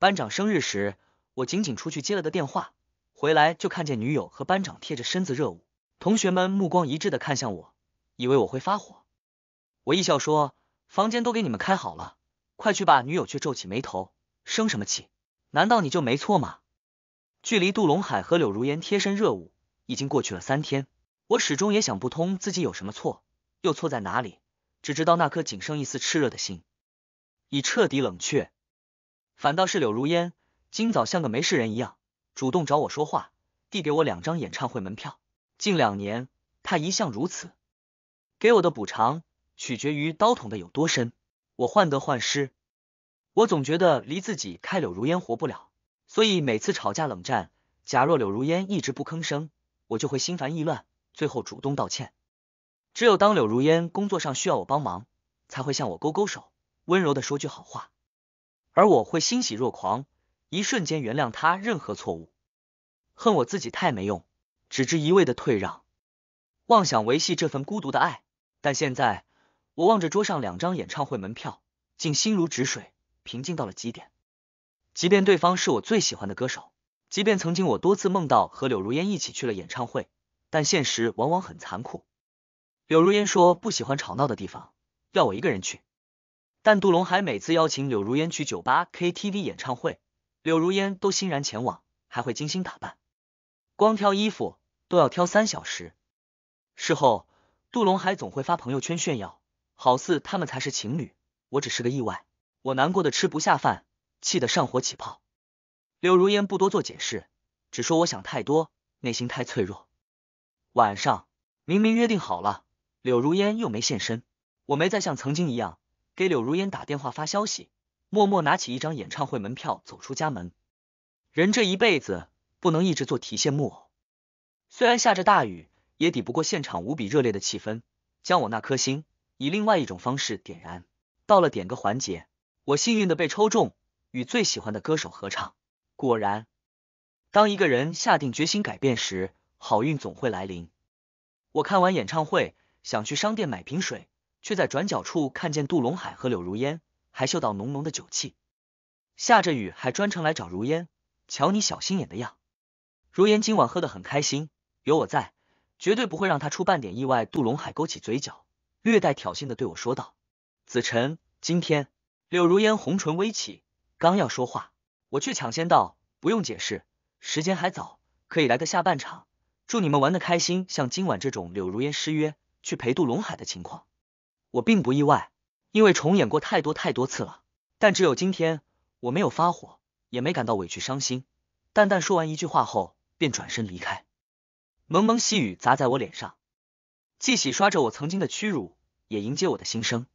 班长生日时，我仅仅出去接了个电话，回来就看见女友和班长贴着身子热舞，同学们目光一致的看向我，以为我会发火。我一笑说：“房间都给你们开好了，快去吧。”女友却皱起眉头，生什么气？难道你就没错吗？距离杜龙海和柳如烟贴身热舞已经过去了三天，我始终也想不通自己有什么错，又错在哪里，只知道那颗仅剩一丝炽热的心已彻底冷却。反倒是柳如烟，今早像个没事人一样，主动找我说话，递给我两张演唱会门票。近两年，他一向如此，给我的补偿取决于刀捅的有多深。我患得患失，我总觉得离自己开柳如烟活不了。所以每次吵架冷战，假若柳如烟一直不吭声，我就会心烦意乱，最后主动道歉。只有当柳如烟工作上需要我帮忙，才会向我勾勾手，温柔的说句好话，而我会欣喜若狂，一瞬间原谅他任何错误。恨我自己太没用，只知一味的退让，妄想维系这份孤独的爱。但现在，我望着桌上两张演唱会门票，竟心如止水，平静到了极点。即便对方是我最喜欢的歌手，即便曾经我多次梦到和柳如烟一起去了演唱会，但现实往往很残酷。柳如烟说不喜欢吵闹的地方，要我一个人去。但杜龙海每次邀请柳如烟去酒吧、KTV 演唱会，柳如烟都欣然前往，还会精心打扮，光挑衣服都要挑三小时。事后，杜龙海总会发朋友圈炫耀，好似他们才是情侣，我只是个意外。我难过的吃不下饭。气得上火起泡，柳如烟不多做解释，只说我想太多，内心太脆弱。晚上明明约定好了，柳如烟又没现身，我没再像曾经一样给柳如烟打电话发消息，默默拿起一张演唱会门票走出家门。人这一辈子不能一直做提线木偶，虽然下着大雨，也抵不过现场无比热烈的气氛，将我那颗心以另外一种方式点燃。到了点歌环节，我幸运的被抽中。与最喜欢的歌手合唱，果然，当一个人下定决心改变时，好运总会来临。我看完演唱会，想去商店买瓶水，却在转角处看见杜龙海和柳如烟，还嗅到浓浓的酒气。下着雨还专程来找如烟，瞧你小心眼的样。如烟今晚喝得很开心，有我在，绝对不会让他出半点意外。杜龙海勾起嘴角，略带挑衅的对我说道：“子晨，今天。”柳如烟红唇微起。刚要说话，我却抢先道：“不用解释，时间还早，可以来个下半场。祝你们玩的开心。”像今晚这种柳如烟失约去陪杜龙海的情况，我并不意外，因为重演过太多太多次了。但只有今天，我没有发火，也没感到委屈伤心。淡淡说完一句话后，便转身离开。蒙蒙细雨砸在我脸上，既洗刷着我曾经的屈辱，也迎接我的新生。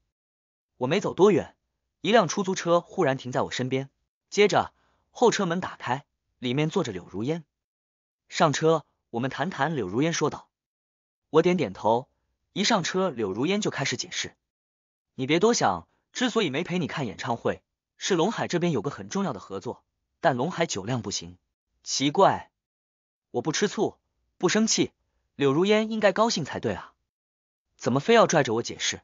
我没走多远。一辆出租车忽然停在我身边，接着后车门打开，里面坐着柳如烟。上车，我们谈谈。柳如烟说道。我点点头。一上车，柳如烟就开始解释：“你别多想，之所以没陪你看演唱会，是龙海这边有个很重要的合作，但龙海酒量不行。奇怪，我不吃醋，不生气，柳如烟应该高兴才对啊，怎么非要拽着我解释？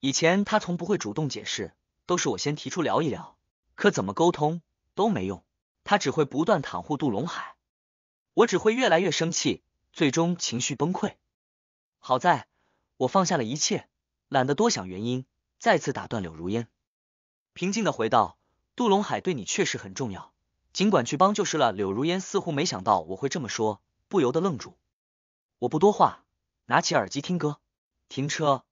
以前他从不会主动解释。”都是我先提出聊一聊，可怎么沟通都没用，他只会不断袒护杜龙海，我只会越来越生气，最终情绪崩溃。好在我放下了一切，懒得多想原因，再次打断柳如烟，平静的回道：“杜龙海对你确实很重要，尽管去帮就是了。”柳如烟似乎没想到我会这么说，不由得愣住。我不多话，拿起耳机听歌。停车。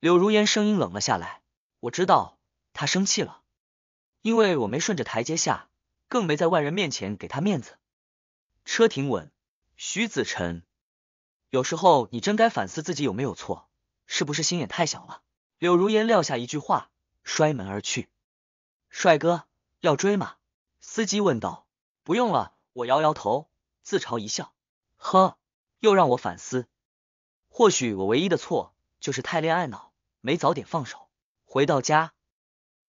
柳如烟声音冷了下来，我知道。她生气了，因为我没顺着台阶下，更没在外人面前给她面子。车停稳，徐子晨，有时候你真该反思自己有没有错，是不是心眼太小了？柳如烟撂下一句话，摔门而去。帅哥，要追吗？司机问道。不用了，我摇摇头，自嘲一笑。呵，又让我反思。或许我唯一的错就是太恋爱脑，没早点放手。回到家。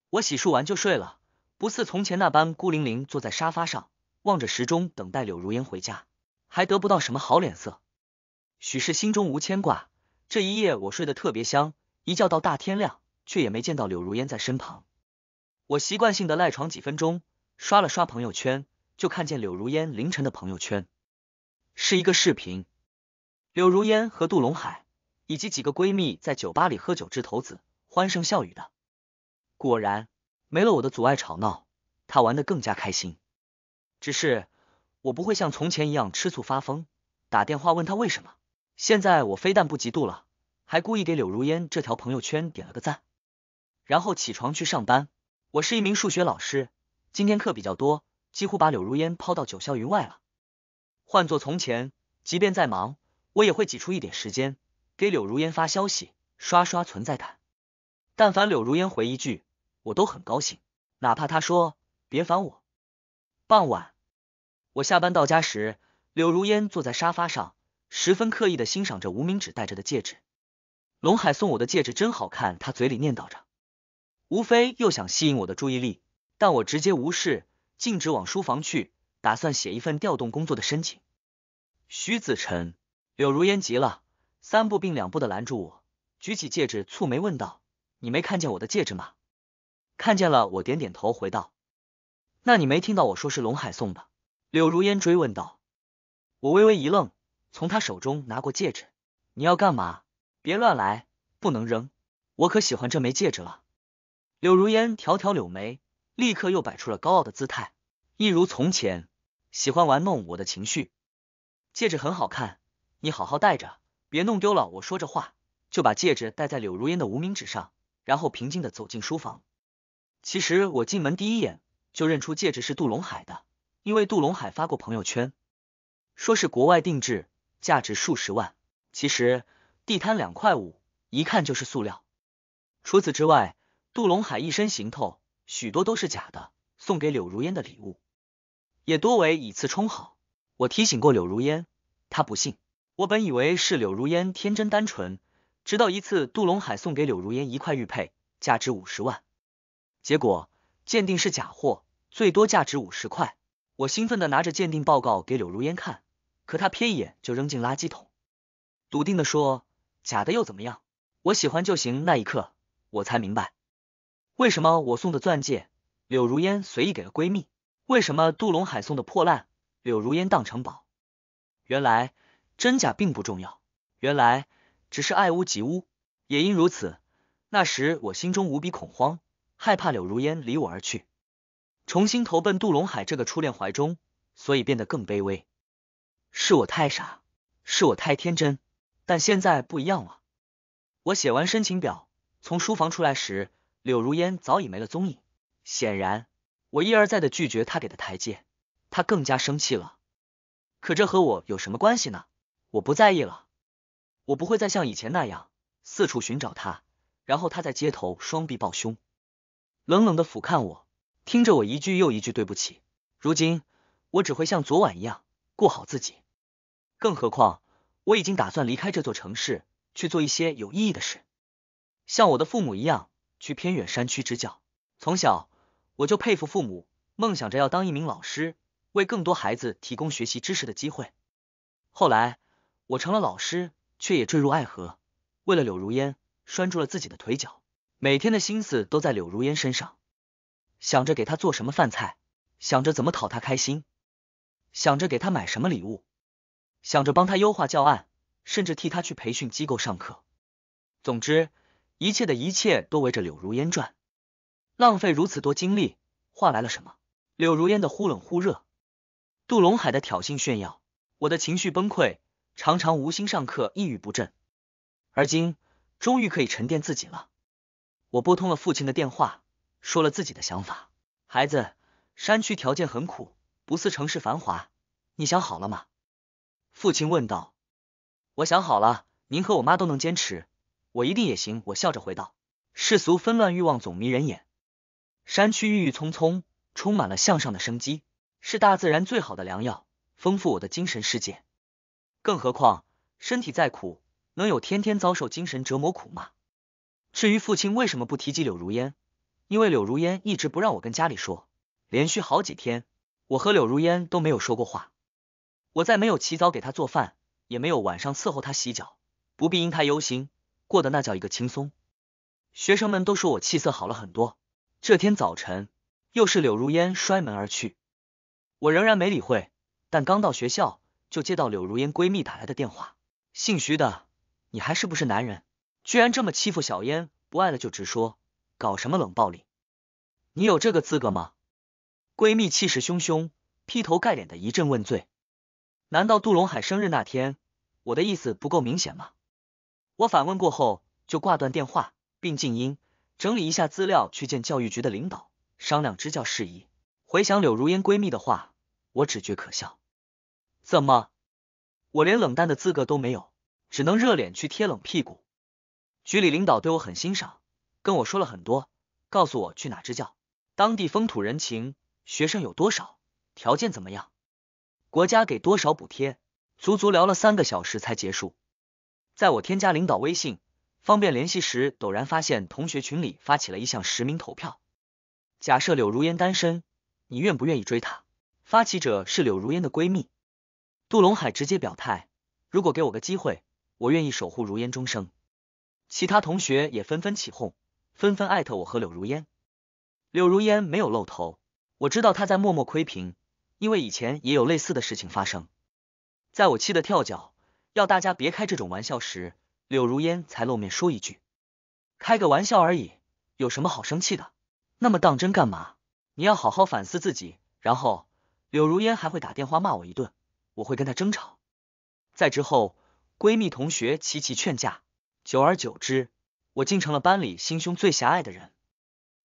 我洗漱完就睡了，不似从前那般孤零零坐在沙发上，望着时钟等待柳如烟回家，还得不到什么好脸色。许是心中无牵挂，这一夜我睡得特别香，一觉到大天亮，却也没见到柳如烟在身旁。我习惯性的赖床几分钟，刷了刷朋友圈，就看见柳如烟凌晨的朋友圈，是一个视频，柳如烟和杜龙海以及几个闺蜜在酒吧里喝酒掷骰子，欢声笑语的。果然，没了我的阻碍吵闹，她玩的更加开心。只是我不会像从前一样吃醋发疯，打电话问她为什么。现在我非但不嫉妒了，还故意给柳如烟这条朋友圈点了个赞，然后起床去上班。我是一名数学老师，今天课比较多，几乎把柳如烟抛到九霄云外了。换做从前，即便再忙，我也会挤出一点时间给柳如烟发消息，刷刷存在感。但凡柳如烟回一句，我都很高兴，哪怕她说别烦我。傍晚，我下班到家时，柳如烟坐在沙发上。十分刻意的欣赏着无名指戴着的戒指，龙海送我的戒指真好看，他嘴里念叨着，无非又想吸引我的注意力，但我直接无视，径直往书房去，打算写一份调动工作的申请。徐子辰，柳如烟急了，三步并两步的拦住我，举起戒指，蹙眉问道：“你没看见我的戒指吗？”看见了，我点点头，回道：“那你没听到我说是龙海送的？”柳如烟追问道。我微微一愣。从他手中拿过戒指，你要干嘛？别乱来，不能扔，我可喜欢这枚戒指了。柳如烟挑挑柳眉，立刻又摆出了高傲的姿态，一如从前，喜欢玩弄我的情绪。戒指很好看，你好好戴着，别弄丢了。我说着话，就把戒指戴在柳如烟的无名指上，然后平静的走进书房。其实我进门第一眼就认出戒指是杜龙海的，因为杜龙海发过朋友圈，说是国外定制。价值数十万，其实地摊两块五，一看就是塑料。除此之外，杜龙海一身行头，许多都是假的，送给柳如烟的礼物也多为以次充好。我提醒过柳如烟，她不信。我本以为是柳如烟天真单纯，直到一次杜龙海送给柳如烟一块玉佩，价值五十万，结果鉴定是假货，最多价值五十块。我兴奋的拿着鉴定报告给柳如烟看。可他瞥一眼就扔进垃圾桶，笃定的说：“假的又怎么样？我喜欢就行。”那一刻，我才明白，为什么我送的钻戒，柳如烟随意给了闺蜜；为什么杜龙海送的破烂，柳如烟当成宝。原来真假并不重要，原来只是爱屋及乌。也因如此，那时我心中无比恐慌，害怕柳如烟离我而去，重新投奔杜龙海这个初恋怀中，所以变得更卑微。是我太傻，是我太天真，但现在不一样了。我写完申请表，从书房出来时，柳如烟早已没了踪影。显然，我一而再的拒绝他给的台阶，他更加生气了。可这和我有什么关系呢？我不在意了，我不会再像以前那样四处寻找他，然后他在街头双臂抱胸，冷冷的俯瞰我，听着我一句又一句对不起。如今，我只会像昨晚一样过好自己。更何况，我已经打算离开这座城市，去做一些有意义的事，像我的父母一样，去偏远山区支教。从小我就佩服父母，梦想着要当一名老师，为更多孩子提供学习知识的机会。后来我成了老师，却也坠入爱河，为了柳如烟，拴住了自己的腿脚，每天的心思都在柳如烟身上，想着给她做什么饭菜，想着怎么讨她开心，想着给她买什么礼物。想着帮他优化教案，甚至替他去培训机构上课。总之，一切的一切都围着柳如烟转。浪费如此多精力，换来了什么？柳如烟的忽冷忽热，杜龙海的挑衅炫耀，我的情绪崩溃，常常无心上课，抑郁不振。而今，终于可以沉淀自己了。我拨通了父亲的电话，说了自己的想法。孩子，山区条件很苦，不似城市繁华。你想好了吗？父亲问道：“我想好了，您和我妈都能坚持，我一定也行。”我笑着回道：“世俗纷乱，欲望总迷人眼。山区郁郁葱葱，充满了向上的生机，是大自然最好的良药，丰富我的精神世界。更何况身体再苦，能有天天遭受精神折磨苦吗？”至于父亲为什么不提及柳如烟，因为柳如烟一直不让我跟家里说，连续好几天，我和柳如烟都没有说过话。我再没有起早给他做饭，也没有晚上伺候他洗脚，不必因他忧心，过得那叫一个轻松。学生们都说我气色好了很多。这天早晨，又是柳如烟摔门而去。我仍然没理会，但刚到学校就接到柳如烟闺蜜打来的电话。姓徐的，你还是不是男人？居然这么欺负小烟，不爱了就直说，搞什么冷暴力？你有这个资格吗？闺蜜气势汹汹，劈头盖脸的一阵问罪。难道杜龙海生日那天，我的意思不够明显吗？我反问过后就挂断电话，并静音，整理一下资料，去见教育局的领导商量支教事宜。回想柳如烟闺蜜的话，我只觉可笑。怎么，我连冷淡的资格都没有，只能热脸去贴冷屁股？局里领导对我很欣赏，跟我说了很多，告诉我去哪支教。当地风土人情，学生有多少，条件怎么样，国家给多少补贴，足足聊了三个小时才结束。在我添加领导微信，方便联系时，陡然发现同学群里发起了一项实名投票。假设柳如烟单身，你愿不愿意追她？发起者是柳如烟的闺蜜杜龙海，直接表态：如果给我个机会，我愿意守护如烟终生。其他同学也纷纷起哄，纷纷艾特我和柳如烟。柳如烟没有露头，我知道她在默默窥屏，因为以前也有类似的事情发生。在我气得跳脚，要大家别开这种玩笑时，柳如烟才露面说一句：“开个玩笑而已，有什么好生气的？那么当真干嘛？你要好好反思自己。”然后柳如烟还会打电话骂我一顿，我会跟她争吵。在之后，闺蜜同学齐齐劝架，久而久之，我竟成了班里心胸最狭隘的人。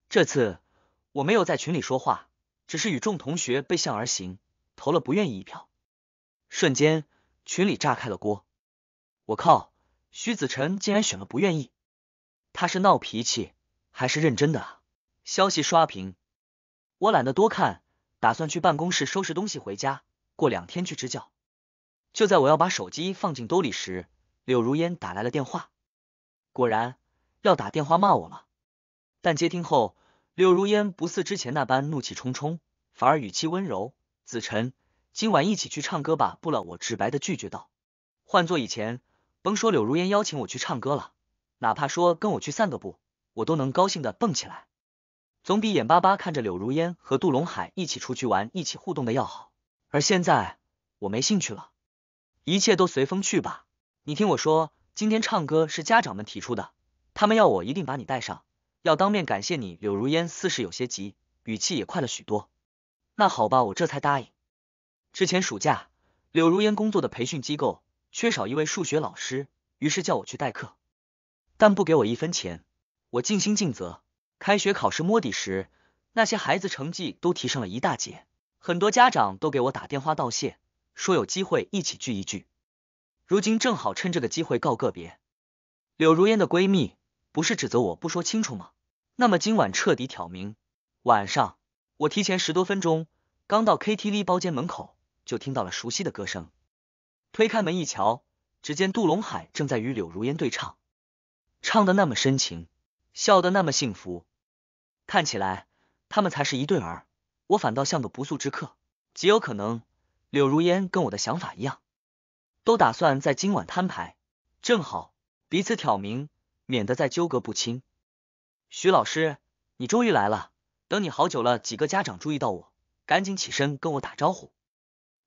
这次。我没有在群里说话，只是与众同学背向而行，投了不愿意一票。瞬间，群里炸开了锅。我靠，徐子晨竟然选了不愿意，他是闹脾气还是认真的啊？消息刷屏，我懒得多看，打算去办公室收拾东西回家，过两天去支教。就在我要把手机放进兜里时，柳如烟打来了电话，果然要打电话骂我了。但接听后。柳如烟不似之前那般怒气冲冲，反而语气温柔。子晨，今晚一起去唱歌吧。不了，我直白的拒绝道。换做以前，甭说柳如烟邀请我去唱歌了，哪怕说跟我去散个步，我都能高兴的蹦起来，总比眼巴巴看着柳如烟和杜龙海一起出去玩、一起互动的要好。而现在，我没兴趣了，一切都随风去吧。你听我说，今天唱歌是家长们提出的，他们要我一定把你带上。要当面感谢你，柳如烟似是有些急，语气也快了许多。那好吧，我这才答应。之前暑假，柳如烟工作的培训机构缺少一位数学老师，于是叫我去代课，但不给我一分钱。我尽心尽责。开学考试摸底时，那些孩子成绩都提升了一大截，很多家长都给我打电话道谢，说有机会一起聚一聚。如今正好趁这个机会告个别。柳如烟的闺蜜。不是指责我不说清楚吗？那么今晚彻底挑明。晚上，我提前十多分钟，刚到 KTV 包间门口，就听到了熟悉的歌声。推开门一瞧，只见杜龙海正在与柳如烟对唱，唱的那么深情，笑的那么幸福，看起来他们才是一对儿，我反倒像个不速之客。极有可能，柳如烟跟我的想法一样，都打算在今晚摊牌，正好彼此挑明。免得再纠葛不清。徐老师，你终于来了，等你好久了。几个家长注意到我，赶紧起身跟我打招呼。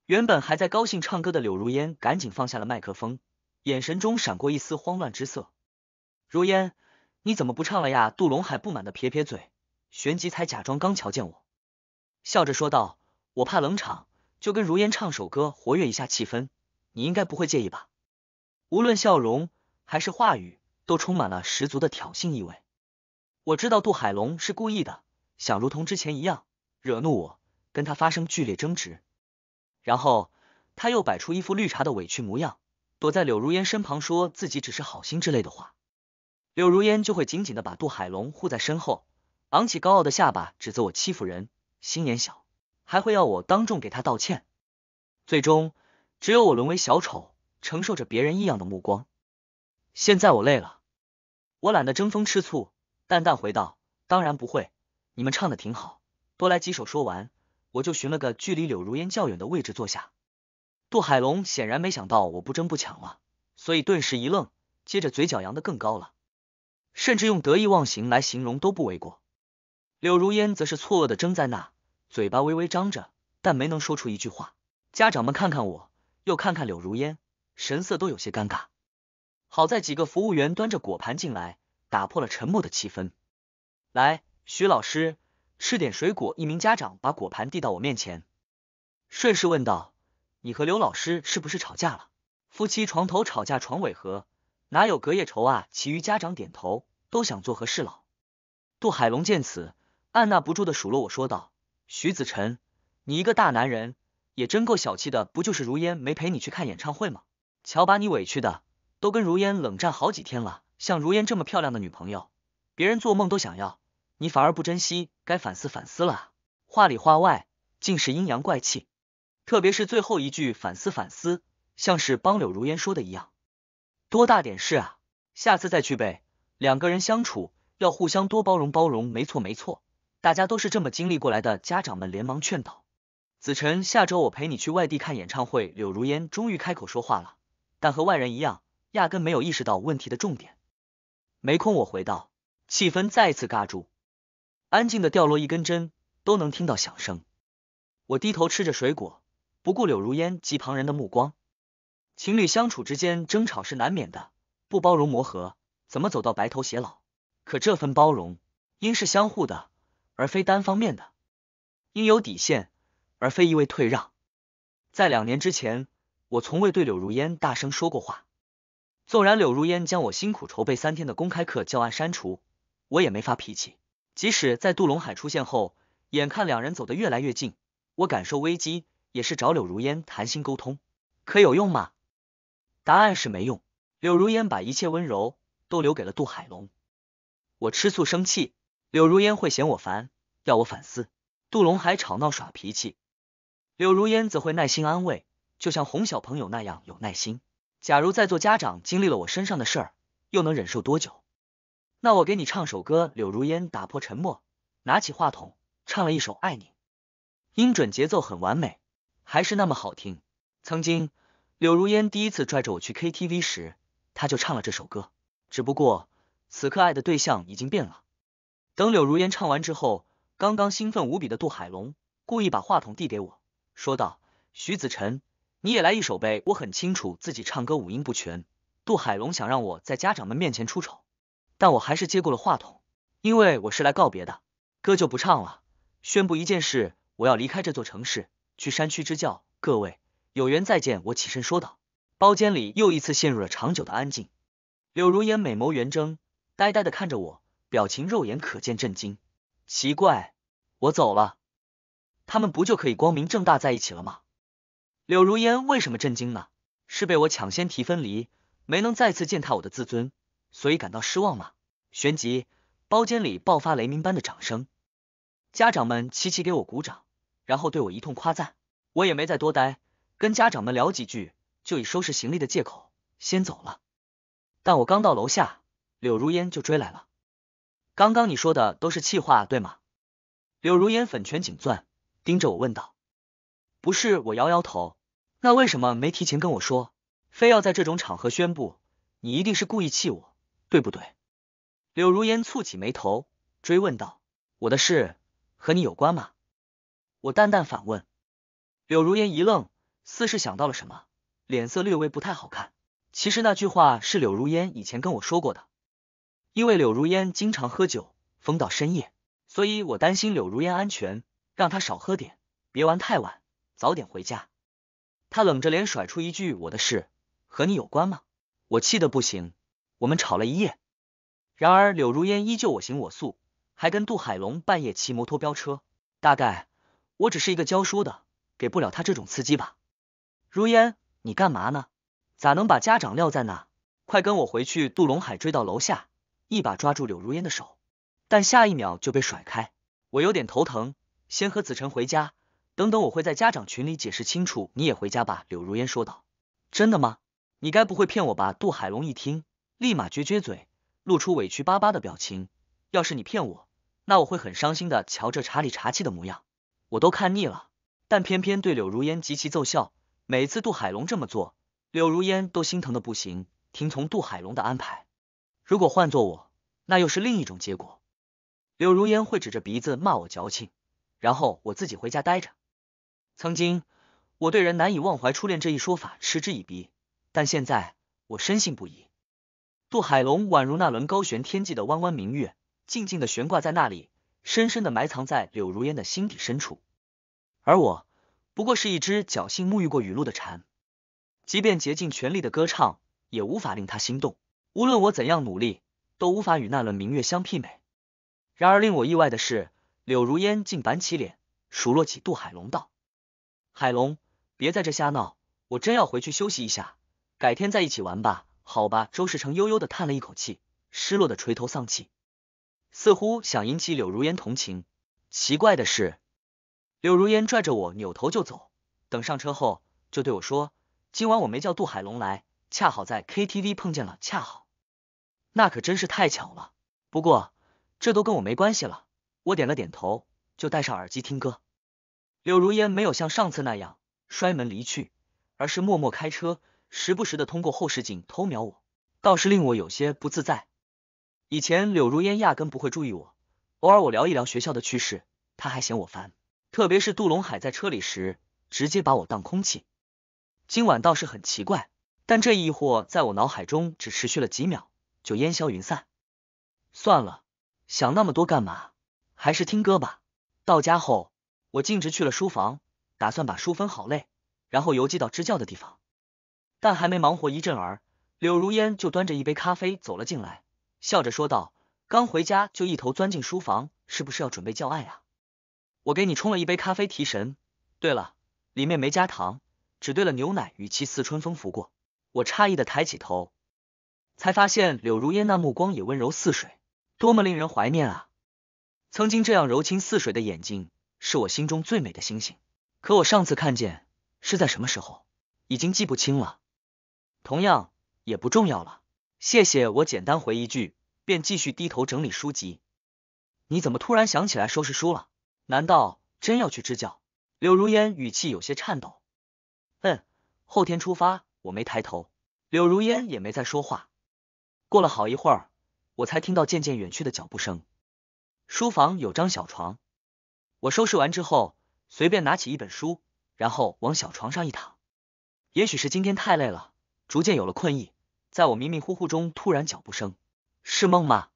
原本还在高兴唱歌的柳如烟，赶紧放下了麦克风，眼神中闪过一丝慌乱之色。如烟，你怎么不唱了呀？杜龙海不满的撇撇嘴，旋即才假装刚瞧见我，笑着说道：“我怕冷场，就跟如烟唱首歌，活跃一下气氛。你应该不会介意吧？”无论笑容还是话语。都充满了十足的挑衅意味。我知道杜海龙是故意的，想如同之前一样惹怒我，跟他发生剧烈争执。然后他又摆出一副绿茶的委屈模样，躲在柳如烟身旁，说自己只是好心之类的话。柳如烟就会紧紧的把杜海龙护在身后，昂起高傲的下巴，指责我欺负人，心眼小，还会要我当众给他道歉。最终，只有我沦为小丑，承受着别人异样的目光。现在我累了。我懒得争风吃醋，淡淡回道：“当然不会，你们唱的挺好，多来几首。”说完，我就寻了个距离柳如烟较远的位置坐下。杜海龙显然没想到我不争不抢了，所以顿时一愣，接着嘴角扬得更高了，甚至用得意忘形来形容都不为过。柳如烟则是错愕的怔在那，嘴巴微微张着，但没能说出一句话。家长们看看我，又看看柳如烟，神色都有些尴尬。好在几个服务员端着果盘进来，打破了沉默的气氛。来，徐老师，吃点水果。一名家长把果盘递到我面前，顺势问道：“你和刘老师是不是吵架了？夫妻床头吵架床尾和，哪有隔夜仇啊？”其余家长点头，都想做和事佬。杜海龙见此，按捺不住的数落我说道：“徐子晨，你一个大男人，也真够小气的。不就是如烟没陪你去看演唱会吗？瞧把你委屈的。”都跟如烟冷战好几天了，像如烟这么漂亮的女朋友，别人做梦都想要，你反而不珍惜，该反思反思了。话里话外尽是阴阳怪气，特别是最后一句反思反思，像是帮柳如烟说的一样，多大点事啊，下次再去呗。两个人相处要互相多包容包容，没错没错，大家都是这么经历过来的。家长们连忙劝导子晨，下周我陪你去外地看演唱会。柳如烟终于开口说话了，但和外人一样。压根没有意识到问题的重点，没空我回道，气氛再次尬住，安静的掉落一根针，都能听到响声。我低头吃着水果，不顾柳如烟及旁人的目光。情侣相处之间争吵是难免的，不包容磨合，怎么走到白头偕老？可这份包容应是相互的，而非单方面的，应有底线，而非一味退让。在两年之前，我从未对柳如烟大声说过话。纵然柳如烟将我辛苦筹备三天的公开课教案删除，我也没发脾气。即使在杜龙海出现后，眼看两人走得越来越近，我感受危机，也是找柳如烟谈心沟通，可有用吗？答案是没用。柳如烟把一切温柔都留给了杜海龙。我吃醋生气，柳如烟会嫌我烦，要我反思；杜龙海吵闹耍脾气，柳如烟则会耐心安慰，就像哄小朋友那样有耐心。假如在座家长经历了我身上的事儿，又能忍受多久？那我给你唱首歌。柳如烟打破沉默，拿起话筒唱了一首《爱你》，音准节奏很完美，还是那么好听。曾经柳如烟第一次拽着我去 KTV 时，他就唱了这首歌。只不过此刻爱的对象已经变了。等柳如烟唱完之后，刚刚兴奋无比的杜海龙故意把话筒递给我，说道：“徐子晨。”你也来一首呗！我很清楚自己唱歌五音不全。杜海龙想让我在家长们面前出丑，但我还是接过了话筒，因为我是来告别的，歌就不唱了。宣布一件事，我要离开这座城市，去山区支教。各位有缘再见！我起身说道。包间里又一次陷入了长久的安静。柳如烟美眸圆睁，呆呆的看着我，表情肉眼可见震惊。奇怪，我走了，他们不就可以光明正大在一起了吗？柳如烟为什么震惊呢？是被我抢先提分离，没能再次践踏我的自尊，所以感到失望吗？旋即，包间里爆发雷鸣般的掌声，家长们齐齐给我鼓掌，然后对我一通夸赞。我也没再多待，跟家长们聊几句，就以收拾行李的借口先走了。但我刚到楼下，柳如烟就追来了。刚刚你说的都是气话，对吗？柳如烟粉拳紧攥，盯着我问道。不是我摇摇头，那为什么没提前跟我说，非要在这种场合宣布？你一定是故意气我，对不对？柳如烟蹙起眉头，追问道：“我的事和你有关吗？”我淡淡反问。柳如烟一愣，似是想到了什么，脸色略微不太好看。其实那句话是柳如烟以前跟我说过的，因为柳如烟经常喝酒，疯到深夜，所以我担心柳如烟安全，让她少喝点，别玩太晚。早点回家。他冷着脸甩出一句：“我的事和你有关吗？”我气得不行。我们吵了一夜。然而柳如烟依旧我行我素，还跟杜海龙半夜骑摩托飙车。大概我只是一个教书的，给不了他这种刺激吧。如烟，你干嘛呢？咋能把家长撂在那？快跟我回去！杜龙海追到楼下，一把抓住柳如烟的手，但下一秒就被甩开。我有点头疼，先和子晨回家。等等，我会在家长群里解释清楚。你也回家吧。”柳如烟说道。“真的吗？你该不会骗我吧？”杜海龙一听，立马撅撅嘴，露出委屈巴巴的表情。“要是你骗我，那我会很伤心的。”瞧这茶里茶气的模样，我都看腻了。但偏偏对柳如烟极其奏效。每次杜海龙这么做，柳如烟都心疼的不行，听从杜海龙的安排。如果换做我，那又是另一种结果。柳如烟会指着鼻子骂我矫情，然后我自己回家待着。曾经我对人难以忘怀初恋这一说法嗤之以鼻，但现在我深信不疑。杜海龙宛如那轮高悬天际的弯弯明月，静静的悬挂在那里，深深的埋藏在柳如烟的心底深处。而我不过是一只侥幸沐浴过雨露的蝉，即便竭尽全力的歌唱，也无法令他心动。无论我怎样努力，都无法与那轮明月相媲美。然而令我意外的是，柳如烟竟板起脸，数落起杜海龙道：“海龙，别在这瞎闹，我真要回去休息一下，改天再一起玩吧。”好吧，周世成悠悠的叹了一口气，失落的垂头丧气，似乎想引起柳如烟同情。奇怪的是，柳如烟拽着我扭头就走，等上车后就对我说：“今晚我没叫杜海龙来，恰好在 KTV 碰见了，恰好，那可真是太巧了。不过这都跟我没关系了。”我点了点头，就戴上耳机听歌。柳如烟没有像上次那样摔门离去，而是默默开车。时不时的通过后视镜偷瞄我，倒是令我有些不自在。以前柳如烟压根不会注意我，偶尔我聊一聊学校的趣事，他还嫌我烦。特别是杜龙海在车里时，直接把我当空气。今晚倒是很奇怪，但这疑惑在我脑海中只持续了几秒，就烟消云散。算了，想那么多干嘛？还是听歌吧。到家后，我径直去了书房，打算把书分好类，然后邮寄到支教的地方。但还没忙活一阵儿，柳如烟就端着一杯咖啡走了进来，笑着说道：“刚回家就一头钻进书房，是不是要准备教爱啊？我给你冲了一杯咖啡提神。对了，里面没加糖，只兑了牛奶与其似春风拂过。”我诧异的抬起头，才发现柳如烟那目光也温柔似水，多么令人怀念啊！曾经这样柔情似水的眼睛，是我心中最美的星星。可我上次看见是在什么时候，已经记不清了。同样也不重要了，谢谢。我简单回一句，便继续低头整理书籍。你怎么突然想起来收拾书了？难道真要去支教？柳如烟语气有些颤抖。嗯，后天出发。我没抬头，柳如烟也没再说话。过了好一会儿，我才听到渐渐远去的脚步声。书房有张小床，我收拾完之后，随便拿起一本书，然后往小床上一躺。也许是今天太累了。逐渐有了困意，在我迷迷糊糊中，突然脚步声，是梦吗？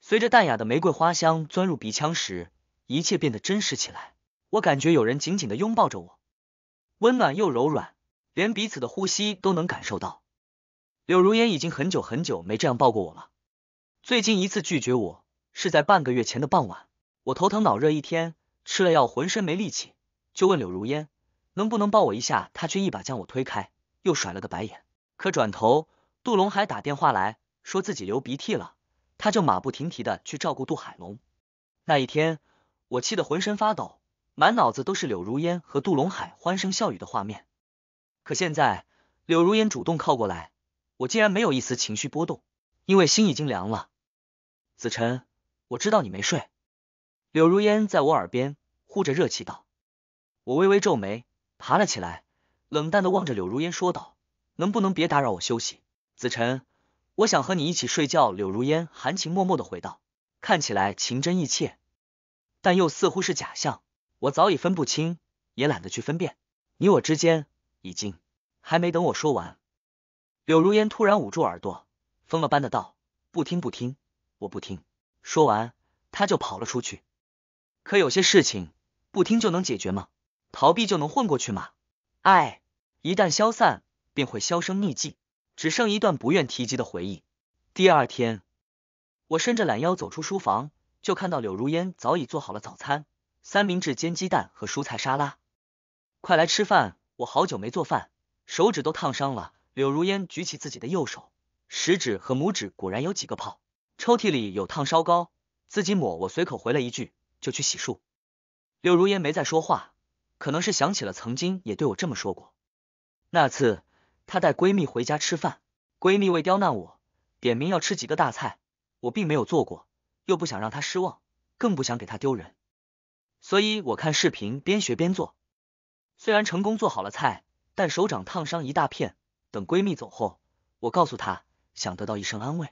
随着淡雅的玫瑰花香钻入鼻腔时，一切变得真实起来。我感觉有人紧紧的拥抱着我，温暖又柔软，连彼此的呼吸都能感受到。柳如烟已经很久很久没这样抱过我了，最近一次拒绝我是在半个月前的傍晚，我头疼脑热一天，吃了药浑身没力气，就问柳如烟能不能抱我一下，她却一把将我推开，又甩了个白眼。可转头，杜龙海打电话来说自己流鼻涕了，他就马不停蹄的去照顾杜海龙。那一天，我气得浑身发抖，满脑子都是柳如烟和杜龙海欢声笑语的画面。可现在，柳如烟主动靠过来，我竟然没有一丝情绪波动，因为心已经凉了。子晨，我知道你没睡。柳如烟在我耳边呼着热气道。我微微皱眉，爬了起来，冷淡的望着柳如烟说道。能不能别打扰我休息？子晨，我想和你一起睡觉。柳如烟含情脉脉的回道，看起来情真意切，但又似乎是假象。我早已分不清，也懒得去分辨。你我之间已经……还没等我说完，柳如烟突然捂住耳朵，疯了般的道：“不听不听，我不听。”说完，他就跑了出去。可有些事情，不听就能解决吗？逃避就能混过去吗？爱一旦消散。便会销声匿迹，只剩一段不愿提及的回忆。第二天，我伸着懒腰走出书房，就看到柳如烟早已做好了早餐，三明治煎鸡蛋和蔬菜沙拉。快来吃饭！我好久没做饭，手指都烫伤了。柳如烟举起自己的右手，食指和拇指果然有几个泡。抽屉里有烫烧膏，自己抹。我随口回了一句，就去洗漱。柳如烟没再说话，可能是想起了曾经也对我这么说过。那次。她带闺蜜回家吃饭，闺蜜为刁难我，点名要吃几个大菜，我并没有做过，又不想让她失望，更不想给她丢人，所以我看视频边学边做。虽然成功做好了菜，但手掌烫伤一大片。等闺蜜走后，我告诉她，想得到一声安慰。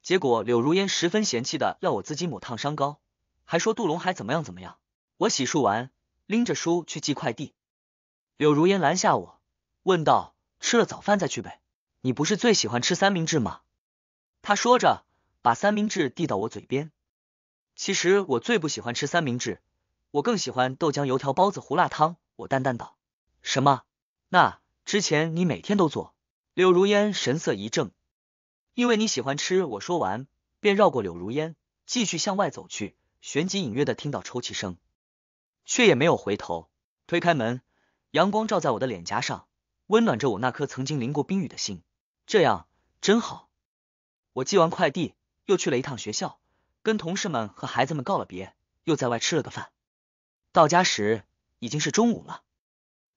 结果柳如烟十分嫌弃的要我自己抹烫伤膏，还说杜龙海怎么样怎么样。我洗漱完，拎着书去寄快递，柳如烟拦下我，问道：“吃了早饭再去呗？你不是最喜欢吃三明治吗？”他说着，把三明治递到我嘴边。其实我最不喜欢吃三明治，我更喜欢豆浆油条包子胡辣汤。我淡淡道：“什么？那之前你每天都做？”柳如烟神色一正，因为你喜欢吃。我说完，便绕过柳如烟，继续向外走去，旋即隐约的听到抽泣声，却也没有回头。推开门，阳光照在我的脸颊上，温暖着我那颗曾经淋过冰雨的心。这样真好。我寄完快递，又去了一趟学校。跟同事们和孩子们告了别，又在外吃了个饭。到家时已经是中午了。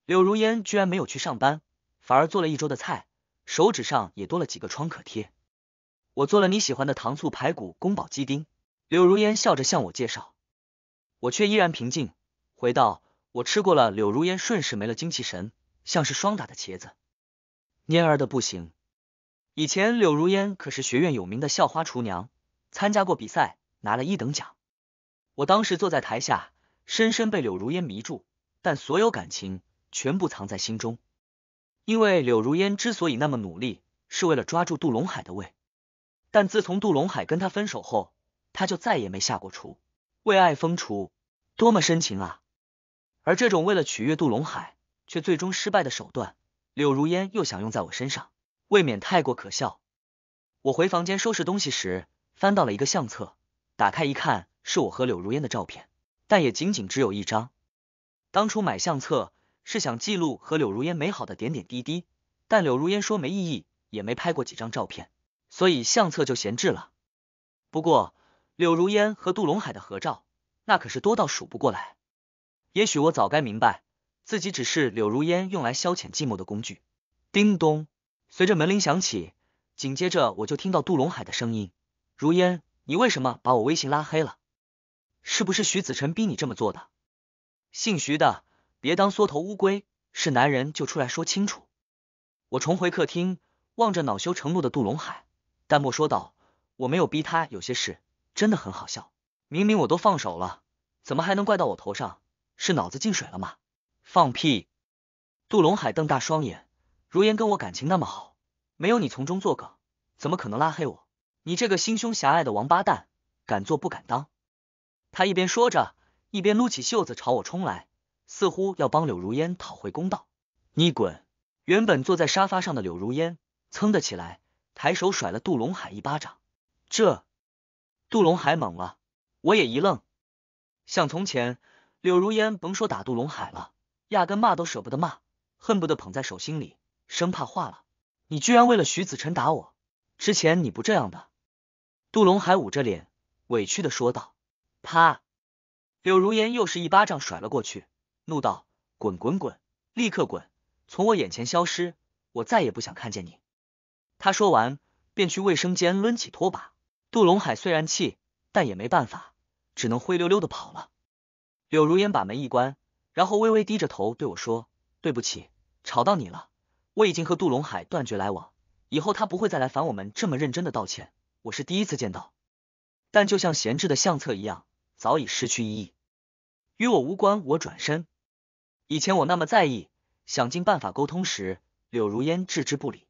柳如烟居然没有去上班，反而做了一桌的菜，手指上也多了几个创可贴。我做了你喜欢的糖醋排骨宫保鸡丁。柳如烟笑着向我介绍，我却依然平静，回道：我吃过了。柳如烟顺势没了精气神，像是霜打的茄子，蔫儿的不行。以前柳如烟可是学院有名的校花厨娘，参加过比赛。拿了一等奖，我当时坐在台下，深深被柳如烟迷住，但所有感情全部藏在心中。因为柳如烟之所以那么努力，是为了抓住杜龙海的胃。但自从杜龙海跟她分手后，他就再也没下过厨，为爱疯厨，多么深情啊！而这种为了取悦杜龙海却最终失败的手段，柳如烟又想用在我身上，未免太过可笑。我回房间收拾东西时，翻到了一个相册。打开一看，是我和柳如烟的照片，但也仅仅只有一张。当初买相册是想记录和柳如烟美好的点点滴滴，但柳如烟说没意义，也没拍过几张照片，所以相册就闲置了。不过柳如烟和杜龙海的合照，那可是多到数不过来。也许我早该明白，自己只是柳如烟用来消遣寂寞的工具。叮咚，随着门铃响起，紧接着我就听到杜龙海的声音：“如烟。”你为什么把我微信拉黑了？是不是徐子晨逼你这么做的？姓徐的，别当缩头乌龟，是男人就出来说清楚。我重回客厅，望着恼羞成怒的杜龙海，淡漠说道：“我没有逼他，有些事真的很好笑。明明我都放手了，怎么还能怪到我头上？是脑子进水了吗？”放屁！杜龙海瞪大双眼，如烟跟我感情那么好，没有你从中作梗，怎么可能拉黑我？你这个心胸狭隘的王八蛋，敢做不敢当！他一边说着，一边撸起袖子朝我冲来，似乎要帮柳如烟讨回公道。你滚！原本坐在沙发上的柳如烟噌的起来，抬手甩了杜龙海一巴掌。这……杜龙海懵了，我也一愣。像从前，柳如烟甭说打杜龙海了，压根骂都舍不得骂，恨不得捧在手心里，生怕化了。你居然为了徐子晨打我！之前你不这样的。杜龙海捂着脸，委屈的说道：“啪！”柳如烟又是一巴掌甩了过去，怒道：“滚滚滚，立刻滚，从我眼前消失！我再也不想看见你。”他说完，便去卫生间抡起拖把。杜龙海虽然气，但也没办法，只能灰溜溜的跑了。柳如烟把门一关，然后微微低着头对我说：“对不起，吵到你了。我已经和杜龙海断绝来往，以后他不会再来烦我们这么认真的道歉。”我是第一次见到，但就像闲置的相册一样，早已失去意义，与我无关。我转身。以前我那么在意，想尽办法沟通时，柳如烟置之不理。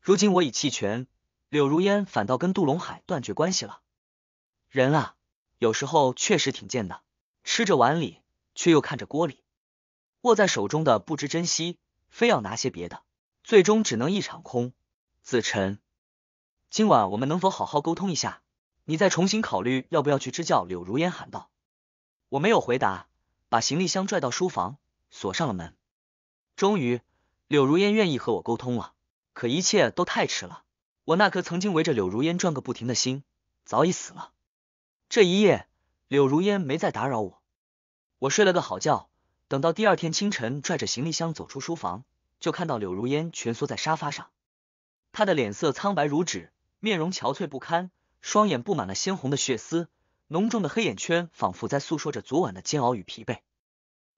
如今我已弃权，柳如烟反倒跟杜龙海断绝关系了。人啊，有时候确实挺贱的，吃着碗里，却又看着锅里，握在手中的不知珍惜，非要拿些别的，最终只能一场空。子晨。今晚我们能否好好沟通一下？你再重新考虑要不要去支教。柳如烟喊道。我没有回答，把行李箱拽到书房，锁上了门。终于，柳如烟愿意和我沟通了。可一切都太迟了，我那颗曾经围着柳如烟转个不停的心早已死了。这一夜，柳如烟没再打扰我，我睡了个好觉。等到第二天清晨，拽着行李箱走出书房，就看到柳如烟蜷缩在沙发上，她的脸色苍白如纸。面容憔悴不堪，双眼布满了鲜红的血丝，浓重的黑眼圈仿佛在诉说着昨晚的煎熬与疲惫。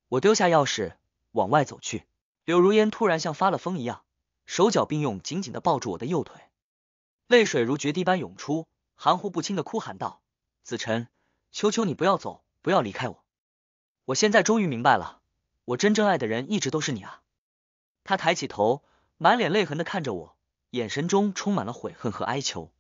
我丢下钥匙往外走去，柳如烟突然像发了疯一样，手脚并用，紧紧的抱住我的右腿，泪水如决堤般涌出，含糊不清的哭喊道：“子晨，求求你不要走，不要离开我！我现在终于明白了，我真正爱的人一直都是你啊！”他抬起头，满脸泪痕的看着我，眼神中充满了悔恨和哀求。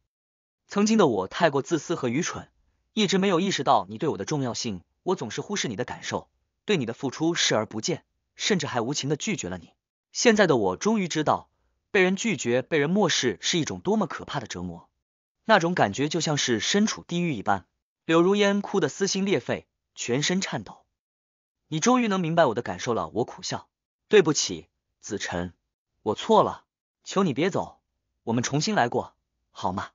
曾经的我太过自私和愚蠢，一直没有意识到你对我的重要性，我总是忽视你的感受，对你的付出视而不见，甚至还无情的拒绝了你。现在的我终于知道，被人拒绝、被人漠视是一种多么可怕的折磨。那种感觉就像是身处地狱一般。柳如烟哭得撕心裂肺，全身颤抖。你终于能明白我的感受了，我苦笑。对不起，子晨，我错了，求你别走，我们重新来过，好吗？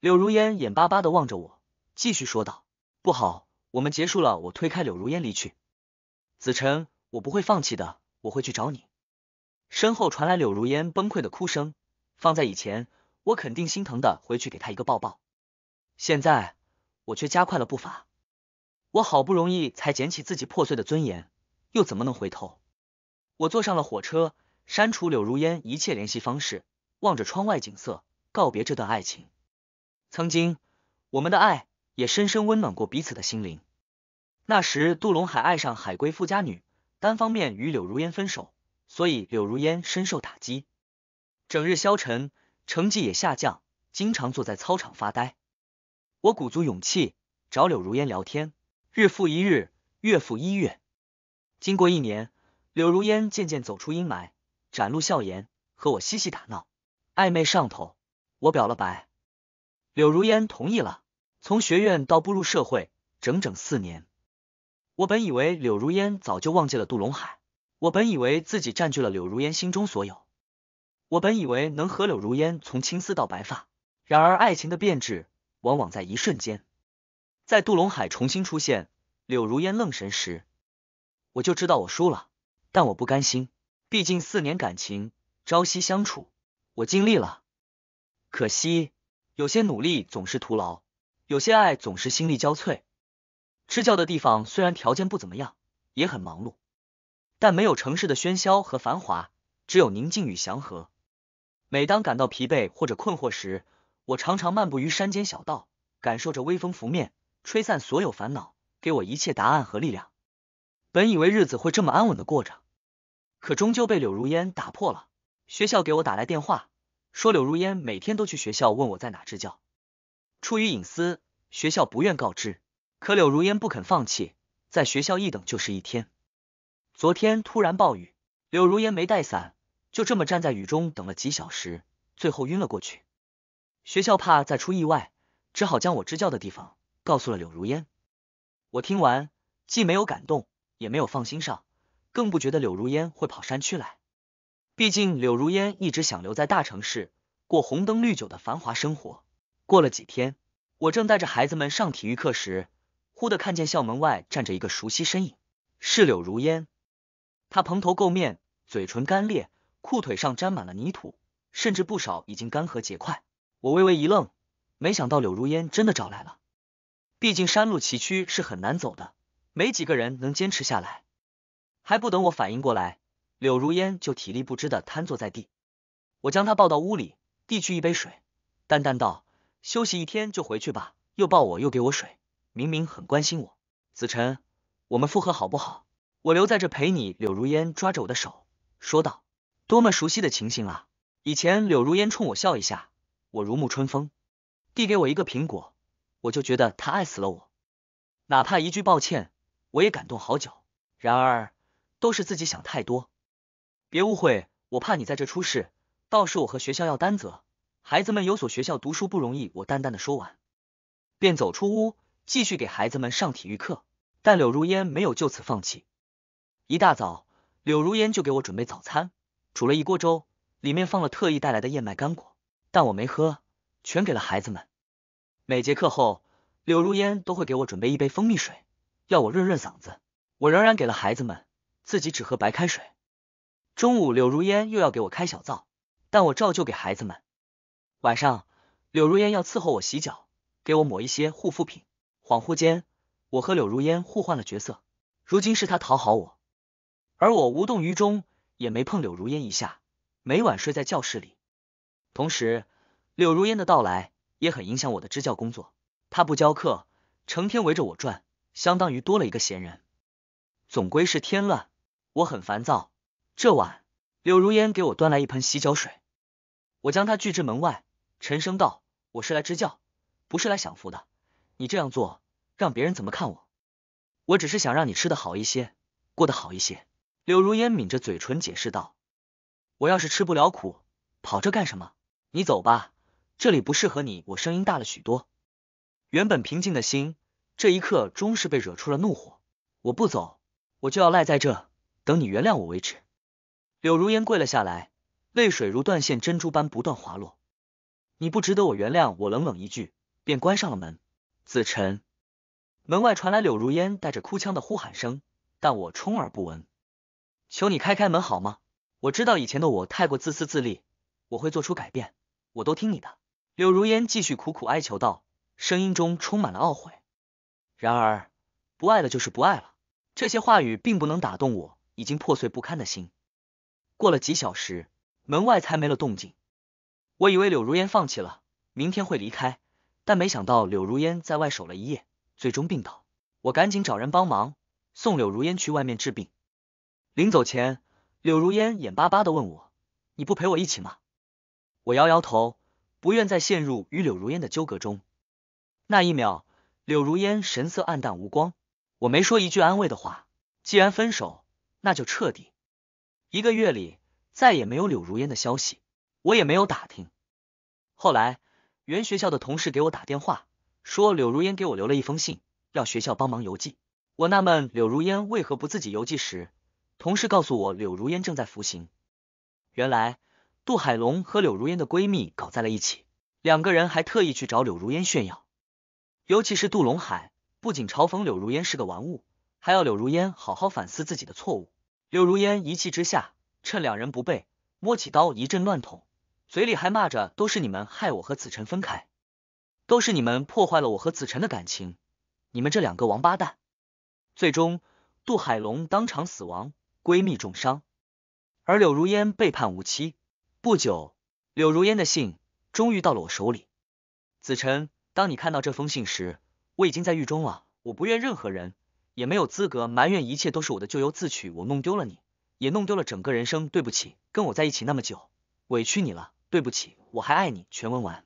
柳如烟眼巴巴的望着我，继续说道：“不好，我们结束了。”我推开柳如烟离去。子晨，我不会放弃的，我会去找你。身后传来柳如烟崩溃的哭声。放在以前。我肯定心疼的回去给他一个抱抱，现在我却加快了步伐。我好不容易才捡起自己破碎的尊严，又怎么能回头？我坐上了火车，删除柳如烟一切联系方式，望着窗外景色，告别这段爱情。曾经，我们的爱也深深温暖过彼此的心灵。那时，杜龙海爱上海归富家女，单方面与柳如烟分手，所以柳如烟深受打击，整日消沉。成绩也下降，经常坐在操场发呆。我鼓足勇气找柳如烟聊天，日复一日，月复一月。经过一年，柳如烟渐渐走出阴霾，展露笑颜，和我嬉戏打闹，暧昧上头。我表了白，柳如烟同意了。从学院到步入社会，整整四年。我本以为柳如烟早就忘记了杜龙海，我本以为自己占据了柳如烟心中所有。我本以为能和柳如烟从青丝到白发，然而爱情的变质往往在一瞬间。在杜龙海重新出现，柳如烟愣神时，我就知道我输了。但我不甘心，毕竟四年感情朝夕相处，我尽力了。可惜有些努力总是徒劳，有些爱总是心力交瘁。支教的地方虽然条件不怎么样，也很忙碌，但没有城市的喧嚣和繁华，只有宁静与祥和。每当感到疲惫或者困惑时，我常常漫步于山间小道，感受着微风拂面，吹散所有烦恼，给我一切答案和力量。本以为日子会这么安稳的过着，可终究被柳如烟打破了。学校给我打来电话，说柳如烟每天都去学校问我在哪支教，出于隐私，学校不愿告知。可柳如烟不肯放弃，在学校一等就是一天。昨天突然暴雨，柳如烟没带伞。就这么站在雨中等了几小时，最后晕了过去。学校怕再出意外，只好将我支教的地方告诉了柳如烟。我听完，既没有感动，也没有放心上，更不觉得柳如烟会跑山区来。毕竟柳如烟一直想留在大城市，过红灯绿酒的繁华生活。过了几天，我正带着孩子们上体育课时，忽的看见校门外站着一个熟悉身影，是柳如烟。他蓬头垢面，嘴唇干裂。裤腿上沾满了泥土，甚至不少已经干涸结块。我微微一愣，没想到柳如烟真的找来了。毕竟山路崎岖是很难走的，没几个人能坚持下来。还不等我反应过来，柳如烟就体力不支的瘫坐在地。我将她抱到屋里，递去一杯水，淡淡道：“休息一天就回去吧。”又抱我又给我水，明明很关心我。子晨，我们复合好不好？我留在这陪你。柳如烟抓着我的手说道。多么熟悉的情形啊！以前柳如烟冲我笑一下，我如沐春风；递给我一个苹果，我就觉得他爱死了我。哪怕一句抱歉，我也感动好久。然而，都是自己想太多。别误会，我怕你在这出事，到时我和学校要担责。孩子们有所学校读书不容易。我淡淡的说完，便走出屋，继续给孩子们上体育课。但柳如烟没有就此放弃。一大早，柳如烟就给我准备早餐。煮了一锅粥，里面放了特意带来的燕麦干果，但我没喝，全给了孩子们。每节课后，柳如烟都会给我准备一杯蜂蜜水，要我润润嗓子。我仍然给了孩子们，自己只喝白开水。中午，柳如烟又要给我开小灶，但我照旧给孩子们。晚上，柳如烟要伺候我洗脚，给我抹一些护肤品。恍惚间，我和柳如烟互换了角色，如今是她讨好我，而我无动于衷。也没碰柳如烟一下，每晚睡在教室里。同时，柳如烟的到来也很影响我的支教工作。她不教课，成天围着我转，相当于多了一个闲人。总归是添乱，我很烦躁。这晚，柳如烟给我端来一盆洗脚水，我将她拒之门外，沉声道：“我是来支教，不是来享福的。你这样做，让别人怎么看我？我只是想让你吃的好一些，过得好一些。”柳如烟抿着嘴唇解释道：“我要是吃不了苦，跑这干什么？你走吧，这里不适合你。”我声音大了许多，原本平静的心，这一刻终是被惹出了怒火。我不走，我就要赖在这，等你原谅我为止。柳如烟跪了下来，泪水如断线珍珠般不断滑落。你不值得我原谅，我冷冷一句，便关上了门。子晨，门外传来柳如烟带着哭腔的呼喊声，但我充耳不闻。求你开开门好吗？我知道以前的我太过自私自利，我会做出改变，我都听你的。柳如烟继续苦苦哀求道，声音中充满了懊悔。然而，不爱了就是不爱了，这些话语并不能打动我已经破碎不堪的心。过了几小时，门外才没了动静。我以为柳如烟放弃了，明天会离开，但没想到柳如烟在外守了一夜，最终病倒。我赶紧找人帮忙，送柳如烟去外面治病。临走前，柳如烟眼巴巴的问我：“你不陪我一起吗？”我摇摇头，不愿再陷入与柳如烟的纠葛中。那一秒，柳如烟神色暗淡无光。我没说一句安慰的话。既然分手，那就彻底。一个月里，再也没有柳如烟的消息，我也没有打听。后来，原学校的同事给我打电话，说柳如烟给我留了一封信，让学校帮忙邮寄。我纳闷柳如烟为何不自己邮寄时。同事告诉我，柳如烟正在服刑。原来杜海龙和柳如烟的闺蜜搞在了一起，两个人还特意去找柳如烟炫耀。尤其是杜龙海，不仅嘲讽柳如烟是个玩物，还要柳如烟好好反思自己的错误。柳如烟一气之下，趁两人不备，摸起刀一阵乱捅，嘴里还骂着：“都是你们害我和子晨分开，都是你们破坏了我和子晨的感情，你们这两个王八蛋！”最终，杜海龙当场死亡。闺蜜重伤，而柳如烟被判无期。不久，柳如烟的信终于到了我手里。子晨，当你看到这封信时，我已经在狱中了。我不怨任何人，也没有资格埋怨，一切都是我的咎由自取。我弄丢了你，也弄丢了整个人生。对不起，跟我在一起那么久，委屈你了。对不起，我还爱你。全文完。